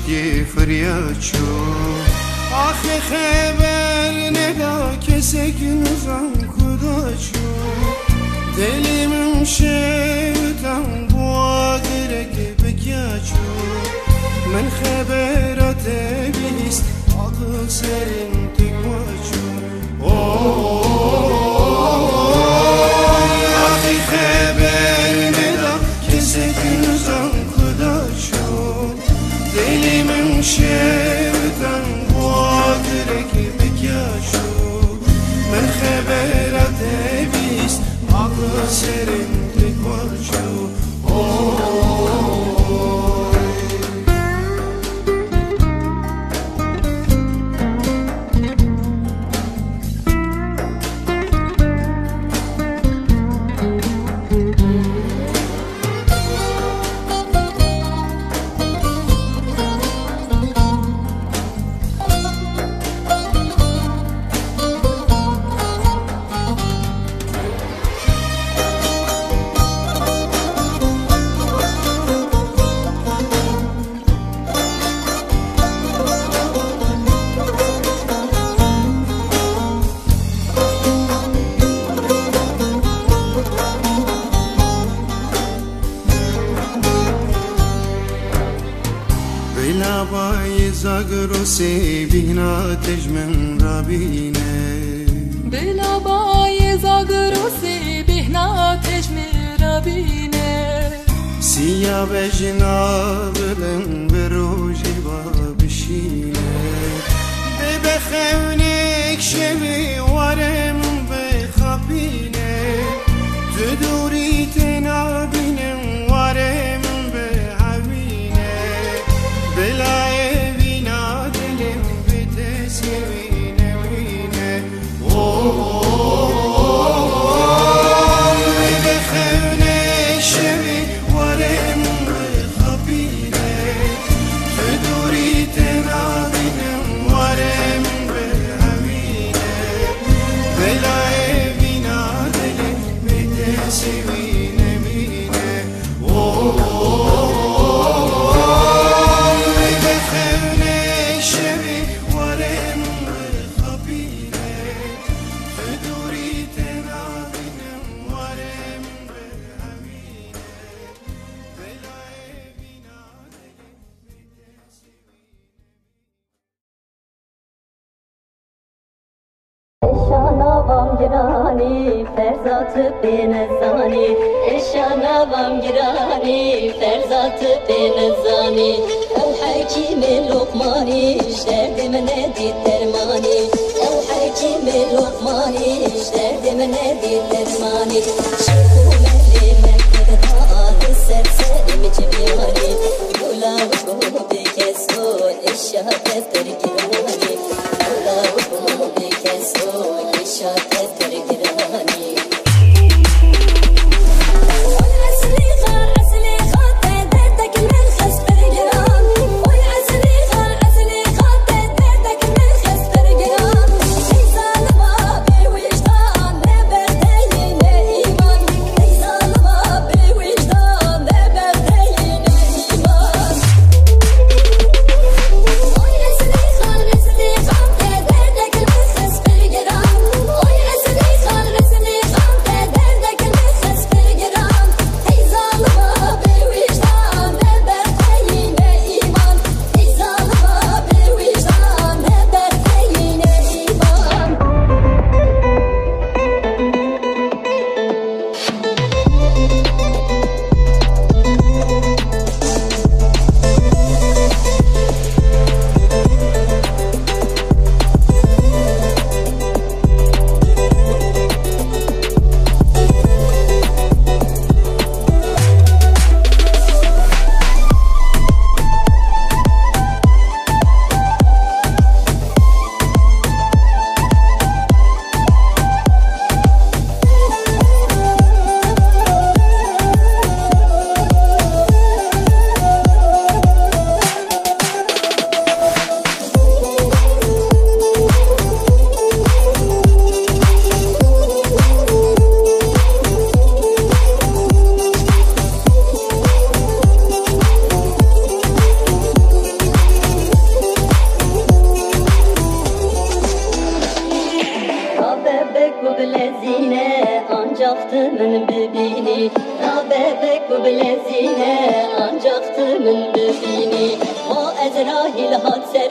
Lut keksi boş di fıryaçu Ah haber ne da kesek nuzan kudaçu Delim şeytan bu direk bekyaçu Men haberat bist akıl serin tekmaçu Ahi بلا بای زاگرو سی بینا تجمن رابینه بلا بای زاگروسی بهنا تجمیر بینه سیا بجنا بلن بروجی با بشینه به بخونک شوی ورم بخابینه تو دوری girani, ferzatı benezani Eşanavam girani, ferzatı benezani El hakimi lokmani, derdim nedir dermani El hakimi lokmani, derdim nedir dermani Şıkkı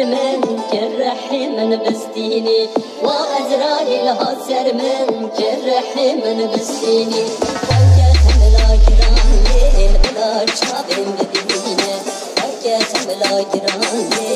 من كرحي من بستيني. وأزرائيل هاسر من كرحي من بستيني. وكا ملا جران ليل بلا جابين بدينه وكا تملا جران